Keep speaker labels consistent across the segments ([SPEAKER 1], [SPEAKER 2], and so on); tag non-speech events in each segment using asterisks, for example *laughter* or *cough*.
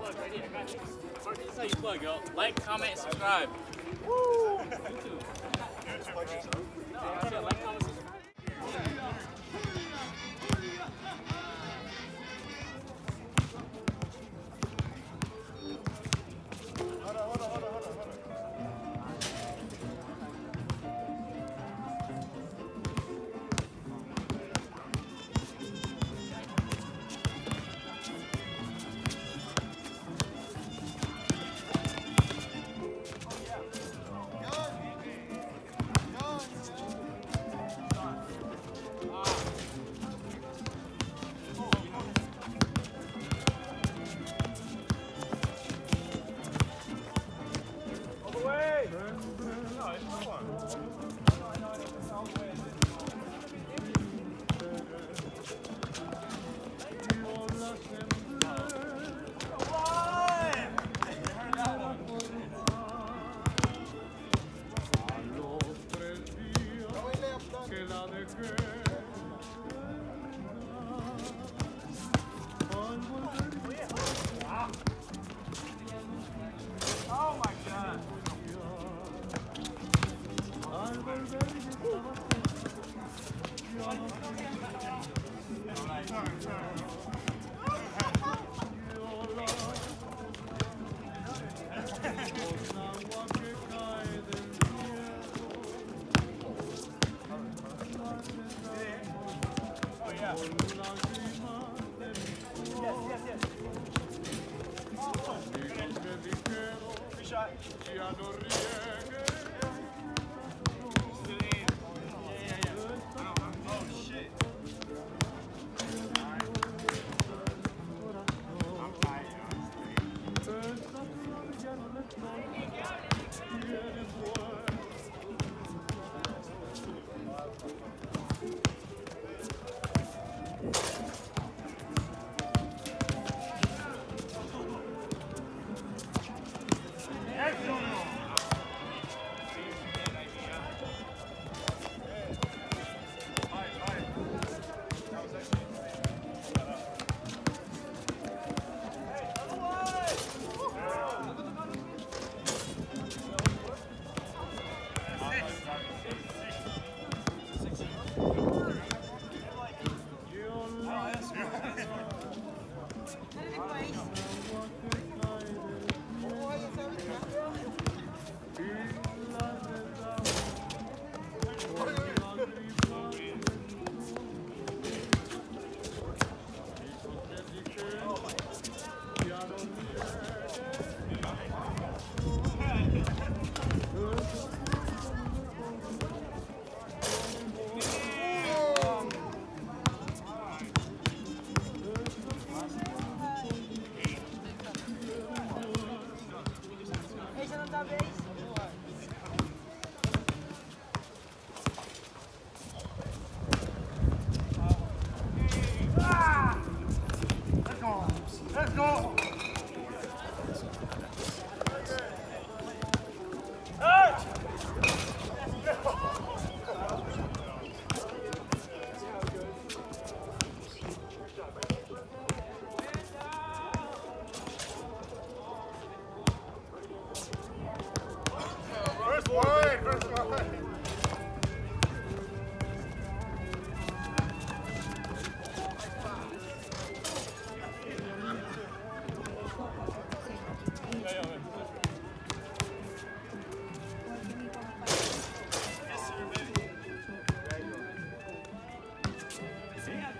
[SPEAKER 1] plug right here. I got you. This is how you plug, yo. Like, comment, subscribe. Woo! YouTube. No, I said like, comment, subscribe. *laughs*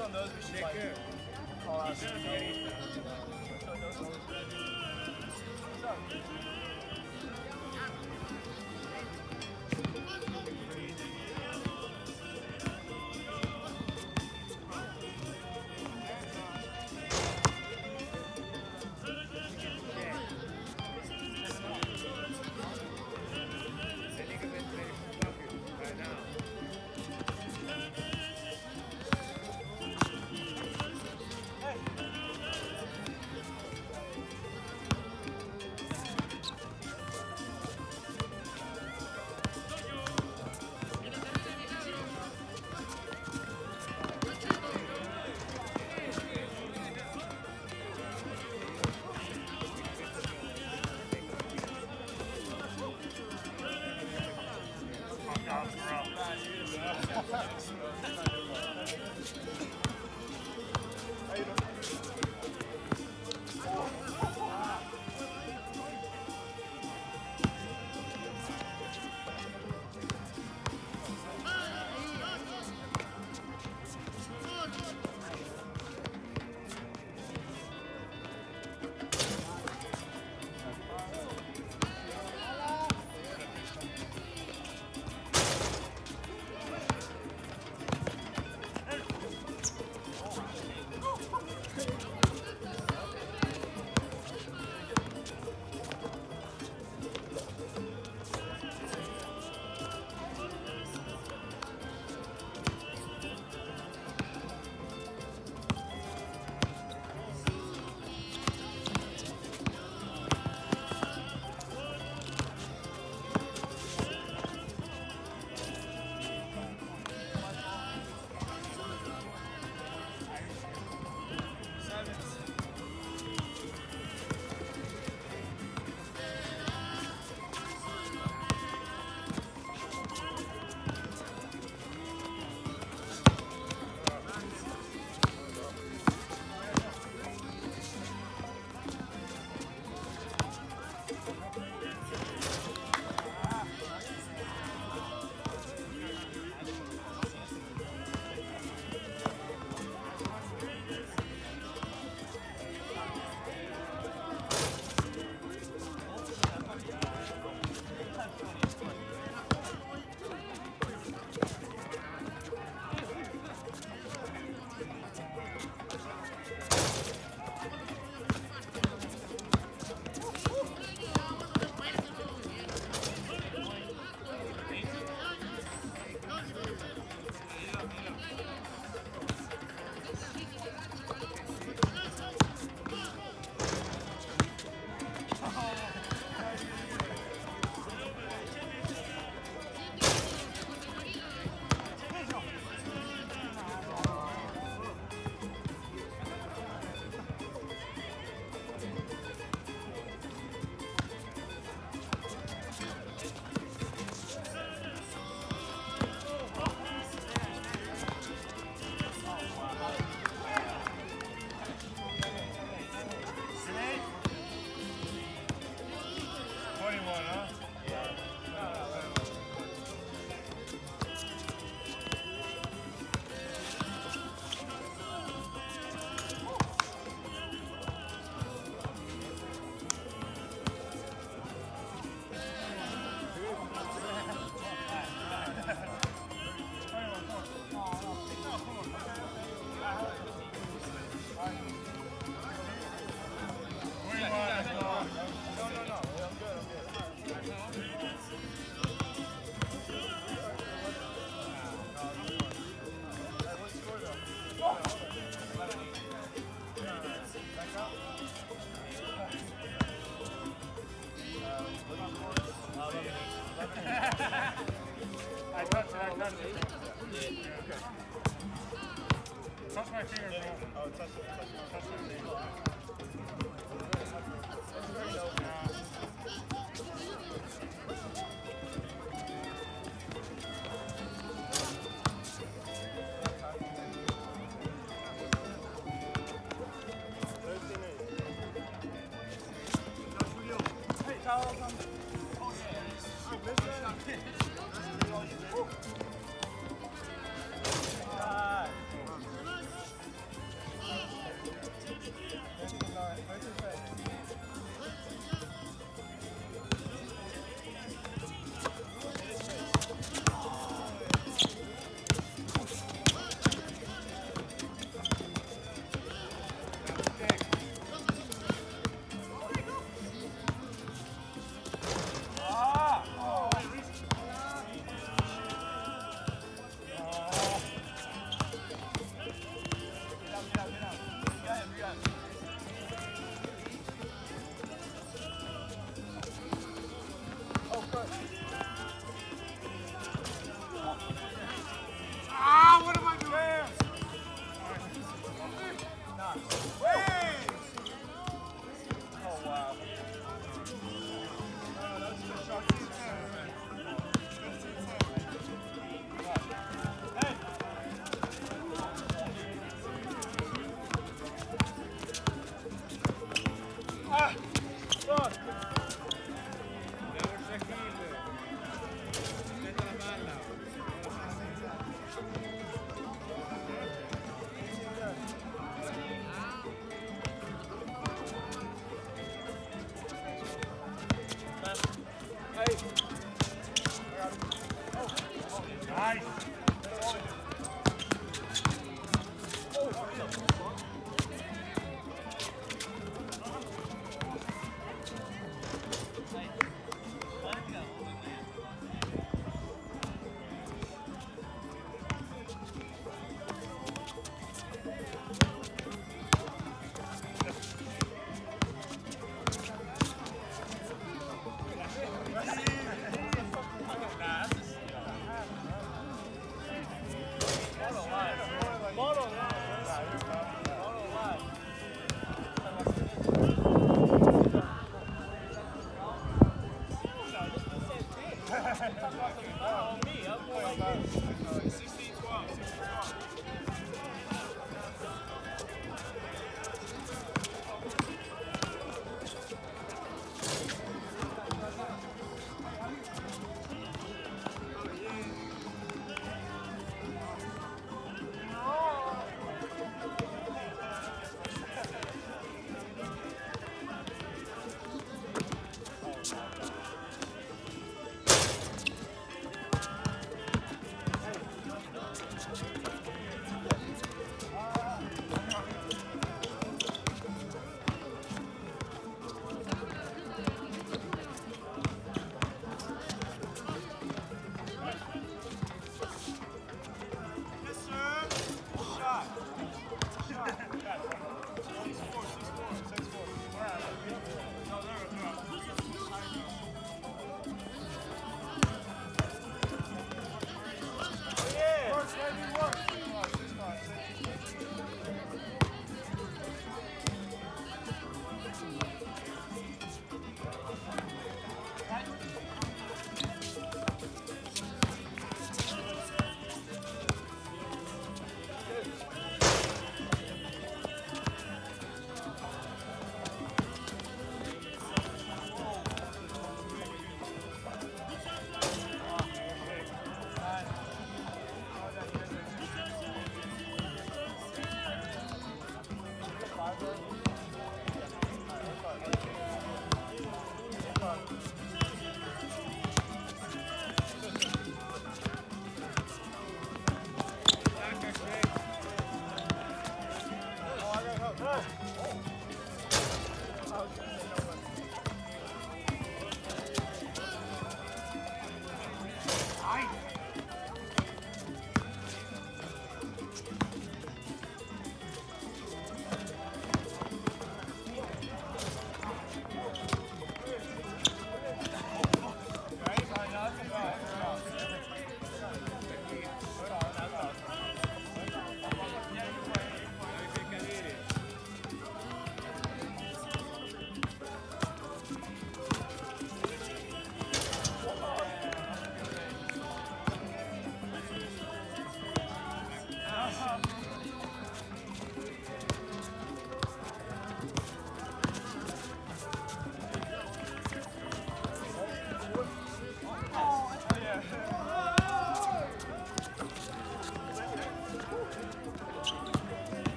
[SPEAKER 1] on those we should like call out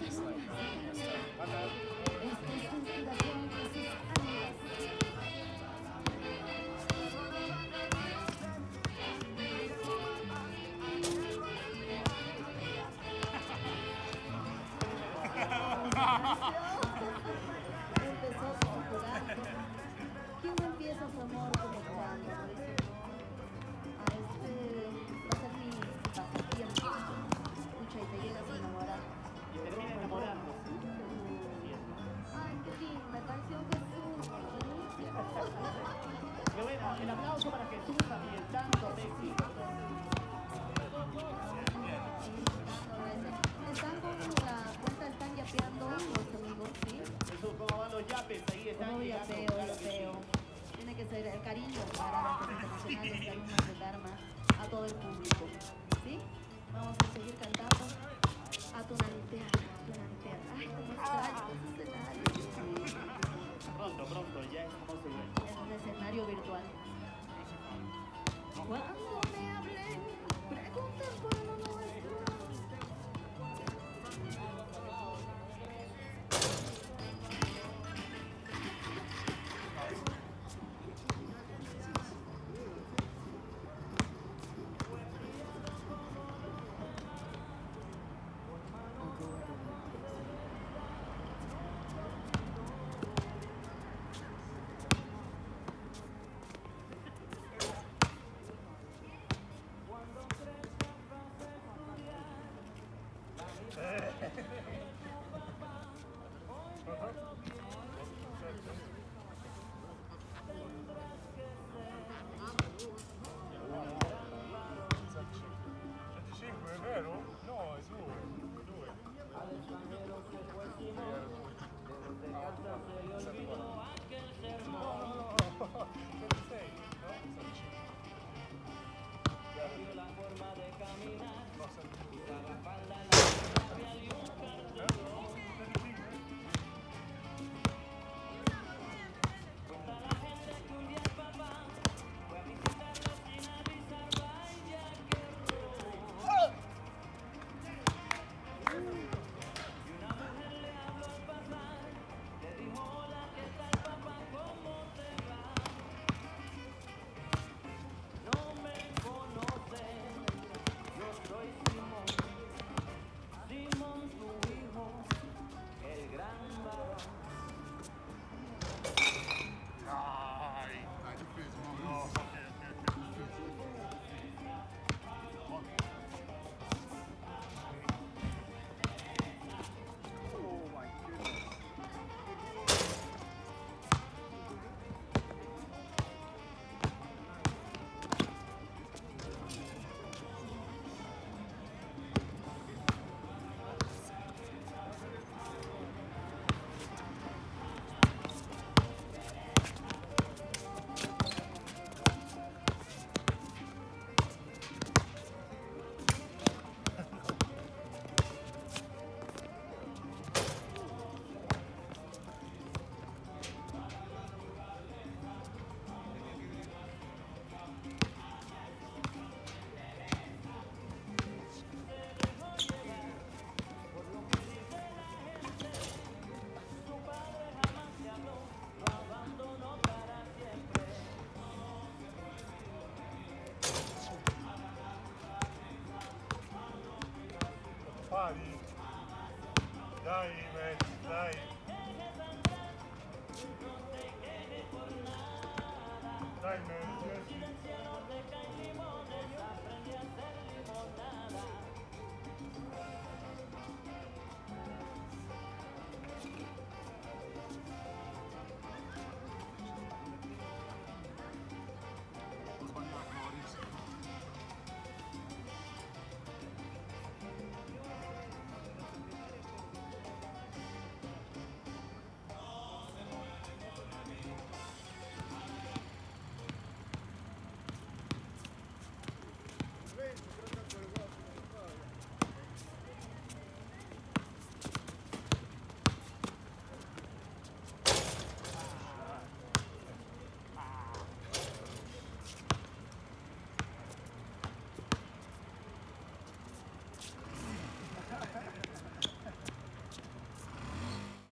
[SPEAKER 2] Peace, like,
[SPEAKER 3] cariño para las profesionales de alumnos de Dharma, a todo el público. ¿Sí? Vamos a seguir cantando a tonalitea, tonalitea. Ay, cómo extraño.
[SPEAKER 4] Pronto, pronto, ya estamos en
[SPEAKER 3] Es un escenario virtual. Cuando me hablen, pregunten por lo